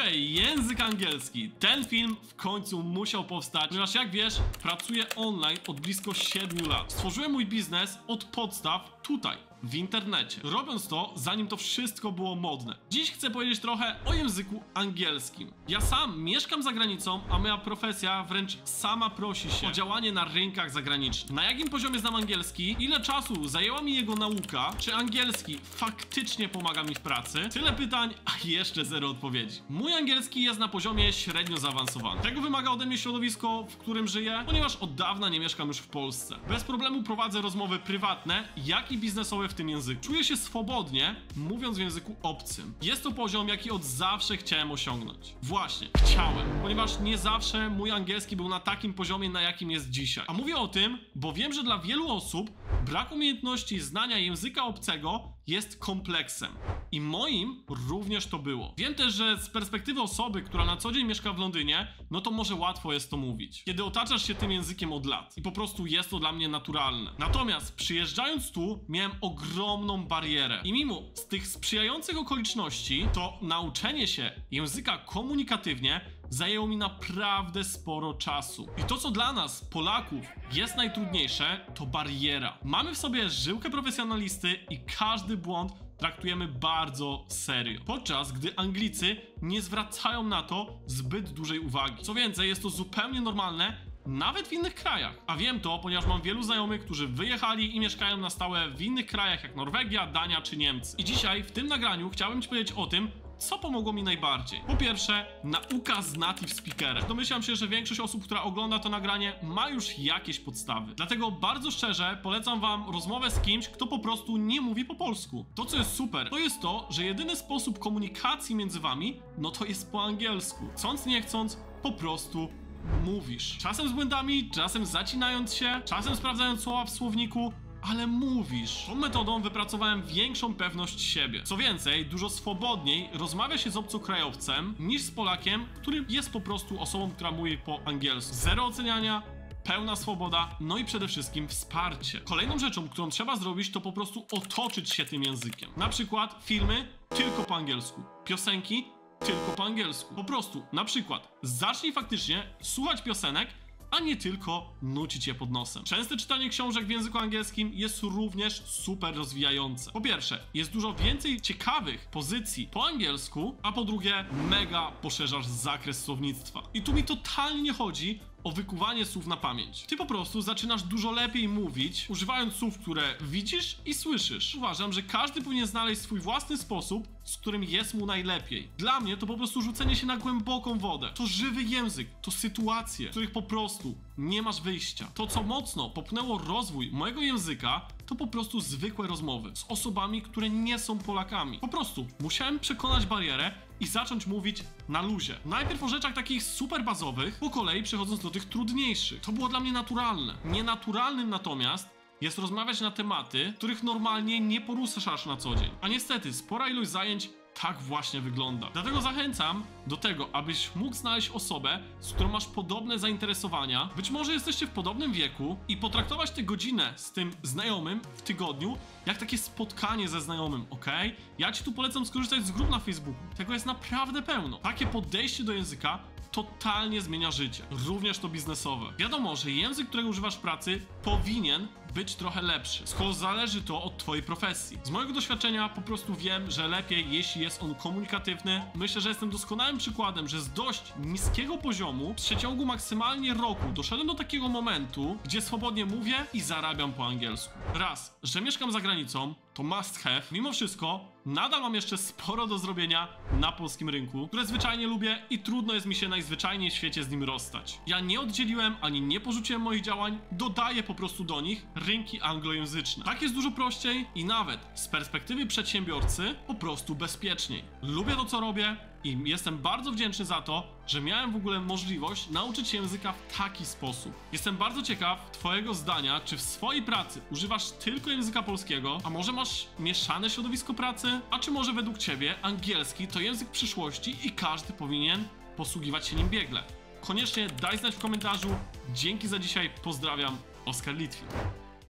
Okej, język angielski. Ten film w końcu musiał powstać, ponieważ jak wiesz, pracuję online od blisko 7 lat. Stworzyłem mój biznes od podstaw tutaj. W internecie. Robiąc to, zanim to wszystko było modne. Dziś chcę powiedzieć trochę o języku angielskim. Ja sam mieszkam za granicą, a moja profesja wręcz sama prosi się o działanie na rynkach zagranicznych. Na jakim poziomie znam angielski? Ile czasu zajęła mi jego nauka? Czy angielski faktycznie pomaga mi w pracy? Tyle pytań, a jeszcze zero odpowiedzi. Mój angielski jest na poziomie średnio zaawansowany. Tego wymaga ode mnie środowisko, w którym żyję, ponieważ od dawna nie mieszkam już w Polsce. Bez problemu prowadzę rozmowy prywatne, jak i biznesowe w tym języku. Czuję się swobodnie, mówiąc w języku obcym. Jest to poziom, jaki od zawsze chciałem osiągnąć. Właśnie, chciałem, ponieważ nie zawsze mój angielski był na takim poziomie, na jakim jest dzisiaj. A mówię o tym, bo wiem, że dla wielu osób brak umiejętności znania języka obcego jest kompleksem. I moim również to było. Wiem też, że z perspektywy osoby, która na co dzień mieszka w Londynie, no to może łatwo jest to mówić. Kiedy otaczasz się tym językiem od lat i po prostu jest to dla mnie naturalne. Natomiast przyjeżdżając tu, miałem ogromną barierę. I mimo z tych sprzyjających okoliczności, to nauczenie się języka komunikatywnie zajęło mi naprawdę sporo czasu. I to, co dla nas, Polaków, jest najtrudniejsze, to bariera. Mamy w sobie żyłkę profesjonalisty i każdy błąd traktujemy bardzo serio. Podczas gdy Anglicy nie zwracają na to zbyt dużej uwagi. Co więcej, jest to zupełnie normalne, nawet w innych krajach. A wiem to, ponieważ mam wielu znajomych, którzy wyjechali i mieszkają na stałe w innych krajach, jak Norwegia, Dania czy Niemcy. I dzisiaj w tym nagraniu chciałbym Ci powiedzieć o tym, co pomogło mi najbardziej? Po pierwsze, nauka z native speakerem. Domyślam się, że większość osób, która ogląda to nagranie, ma już jakieś podstawy. Dlatego bardzo szczerze polecam wam rozmowę z kimś, kto po prostu nie mówi po polsku. To, co jest super, to jest to, że jedyny sposób komunikacji między wami, no to jest po angielsku. Chcąc, nie chcąc, po prostu mówisz. Czasem z błędami, czasem zacinając się, czasem sprawdzając słowa w słowniku, ale mówisz. Tą metodą wypracowałem większą pewność siebie. Co więcej, dużo swobodniej rozmawia się z obcokrajowcem niż z Polakiem, który jest po prostu osobą, która mówi po angielsku. Zero oceniania, pełna swoboda, no i przede wszystkim wsparcie. Kolejną rzeczą, którą trzeba zrobić, to po prostu otoczyć się tym językiem. Na przykład filmy tylko po angielsku, piosenki tylko po angielsku. Po prostu, na przykład, zacznij faktycznie słuchać piosenek a nie tylko nucić je pod nosem. Częste czytanie książek w języku angielskim jest również super rozwijające. Po pierwsze, jest dużo więcej ciekawych pozycji po angielsku, a po drugie, mega poszerzasz zakres słownictwa. I tu mi totalnie nie chodzi o wykuwanie słów na pamięć. Ty po prostu zaczynasz dużo lepiej mówić, używając słów, które widzisz i słyszysz. Uważam, że każdy powinien znaleźć swój własny sposób, z którym jest mu najlepiej. Dla mnie to po prostu rzucenie się na głęboką wodę. To żywy język, to sytuacje, w których po prostu nie masz wyjścia. To, co mocno popchnęło rozwój mojego języka, to po prostu zwykłe rozmowy z osobami, które nie są Polakami. Po prostu musiałem przekonać barierę i zacząć mówić na luzie. Najpierw o rzeczach takich super bazowych, po kolei przechodząc do tych trudniejszych. To było dla mnie naturalne. Nienaturalnym natomiast jest rozmawiać na tematy, których normalnie nie poruszasz na co dzień. A niestety, spora ilość zajęć tak właśnie wygląda. Dlatego zachęcam do tego, abyś mógł znaleźć osobę, z którą masz podobne zainteresowania. Być może jesteście w podobnym wieku i potraktować tę godzinę z tym znajomym w tygodniu jak takie spotkanie ze znajomym, ok? Ja ci tu polecam skorzystać z grup na Facebooku. Tego jest naprawdę pełno. Takie podejście do języka totalnie zmienia życie, również to biznesowe. Wiadomo, że język, którego używasz w pracy, powinien być trochę lepszy, skoro zależy to od Twojej profesji. Z mojego doświadczenia po prostu wiem, że lepiej, jeśli jest on komunikatywny. Myślę, że jestem doskonałym przykładem, że z dość niskiego poziomu w przeciągu maksymalnie roku doszedłem do takiego momentu, gdzie swobodnie mówię i zarabiam po angielsku. Raz, że mieszkam za granicą, to must have. Mimo wszystko, nadal mam jeszcze sporo do zrobienia na polskim rynku, które zwyczajnie lubię i trudno jest mi się najzwyczajniej w świecie z nim rozstać. Ja nie oddzieliłem ani nie porzuciłem moich działań, dodaję po prostu do nich rynki anglojęzyczne. Tak jest dużo prościej i nawet z perspektywy przedsiębiorcy po prostu bezpieczniej. Lubię to, co robię, i jestem bardzo wdzięczny za to, że miałem w ogóle możliwość nauczyć się języka w taki sposób. Jestem bardzo ciekaw Twojego zdania, czy w swojej pracy używasz tylko języka polskiego, a może masz mieszane środowisko pracy, a czy może według Ciebie angielski to język przyszłości i każdy powinien posługiwać się nim biegle. Koniecznie daj znać w komentarzu. Dzięki za dzisiaj, pozdrawiam, Oskar Litwin.